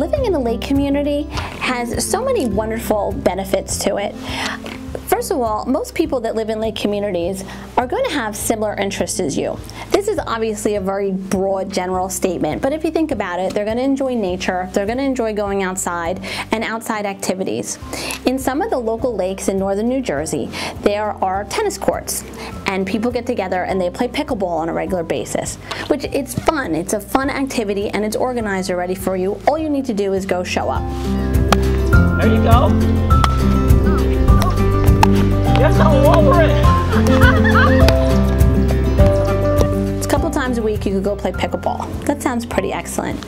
Living in a lake community has so many wonderful benefits to it. First of all, most people that live in lake communities are going to have similar interests as you. This is obviously a very broad general statement, but if you think about it, they're going to enjoy nature, they're going to enjoy going outside and outside activities. In some of the local lakes in northern New Jersey, there are tennis courts and people get together and they play pickleball on a regular basis, which it's fun. It's a fun activity and it's organized already for you. All you need to do is go show up. There you go. Week you could go play pickleball. That sounds pretty excellent.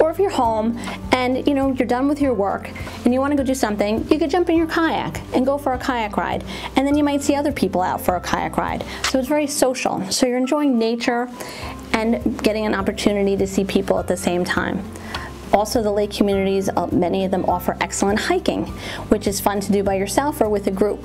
Or if you're home and you know you're done with your work and you want to go do something, you could jump in your kayak and go for a kayak ride. And then you might see other people out for a kayak ride. So it's very social. So you're enjoying nature and getting an opportunity to see people at the same time. Also, the lake communities, uh, many of them offer excellent hiking, which is fun to do by yourself or with a group.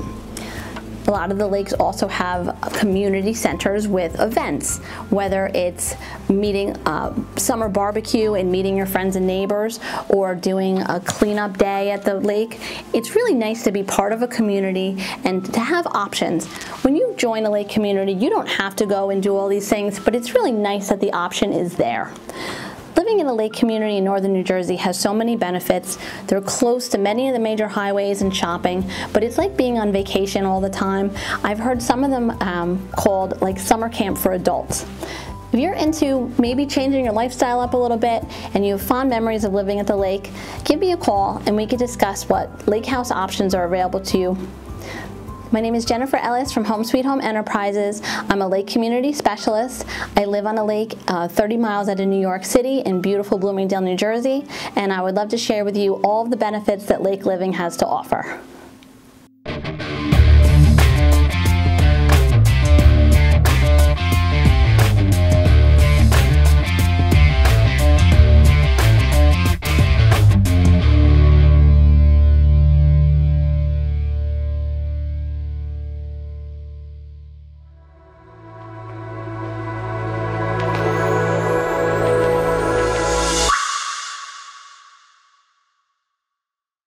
A lot of the lakes also have community centers with events, whether it's meeting uh, summer barbecue and meeting your friends and neighbors or doing a cleanup day at the lake. It's really nice to be part of a community and to have options. When you join a lake community, you don't have to go and do all these things, but it's really nice that the option is there. Living in a lake community in northern New Jersey has so many benefits. They're close to many of the major highways and shopping, but it's like being on vacation all the time. I've heard some of them um, called like summer camp for adults. If you're into maybe changing your lifestyle up a little bit and you have fond memories of living at the lake, give me a call and we can discuss what lake house options are available to you my name is Jennifer Ellis from Home Sweet Home Enterprises. I'm a lake community specialist. I live on a lake uh, 30 miles out of New York City in beautiful Bloomingdale, New Jersey, and I would love to share with you all of the benefits that lake living has to offer.